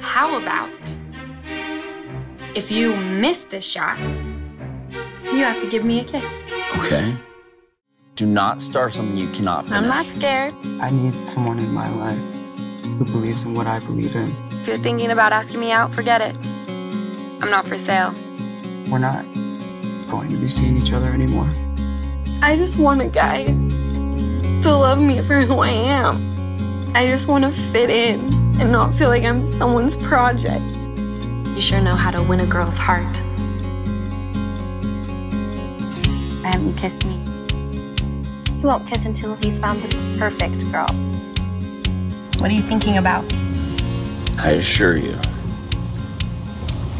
How about if you miss this shot, you have to give me a kiss? Okay. Do not start something you cannot finish. I'm not scared. I need someone in my life who believes in what I believe in. If you're thinking about asking me out, forget it. I'm not for sale. We're not going to be seeing each other anymore. I just want a guy to love me for who I am. I just want to fit in and not feel like I'm someone's project. You sure know how to win a girl's heart. I haven't kissed me? He won't kiss until he's found the perfect girl. What are you thinking about? I assure you,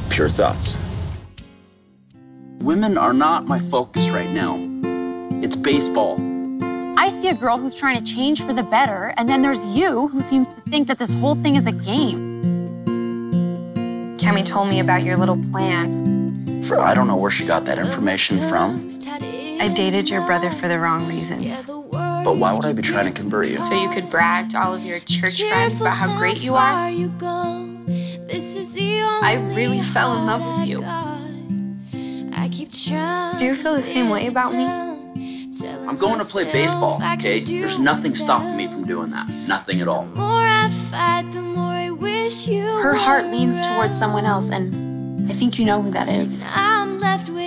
pure thoughts. Women are not my focus right now. It's baseball. I see a girl who's trying to change for the better, and then there's you who seems to think that this whole thing is a game. Cami told me about your little plan. For I don't know where she got that information from, I dated your brother for the wrong reasons. but why would I be trying to convert you? So you could brag to all of your church friends about how great you are? I really fell in love with you. Do you feel the same way about me? I'm going to play baseball, okay? There's nothing stopping me from doing that. Nothing at all. Her heart leans towards someone else, and I think you know who that is. I'm left with